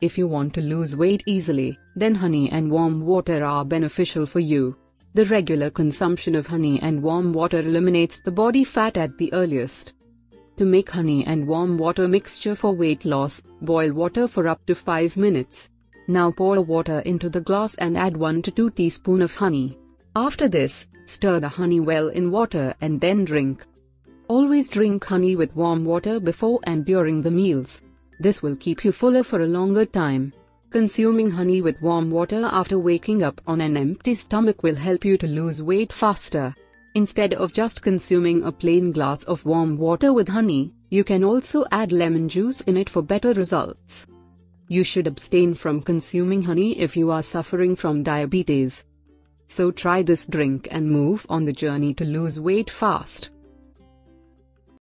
If you want to lose weight easily, then honey and warm water are beneficial for you. The regular consumption of honey and warm water eliminates the body fat at the earliest. To make honey and warm water mixture for weight loss, boil water for up to 5 minutes. Now pour water into the glass and add 1 to 2 teaspoon of honey. After this, stir the honey well in water and then drink. Always drink honey with warm water before and during the meals. This will keep you fuller for a longer time. Consuming honey with warm water after waking up on an empty stomach will help you to lose weight faster. Instead of just consuming a plain glass of warm water with honey, you can also add lemon juice in it for better results. You should abstain from consuming honey if you are suffering from diabetes. So try this drink and move on the journey to lose weight fast.